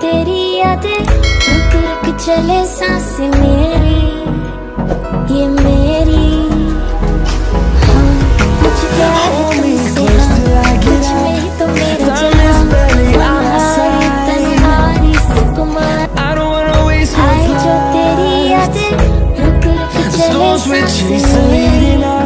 तेरी यादें रुक रुक चले सांस मेरी ये Don't switch, he's a leading up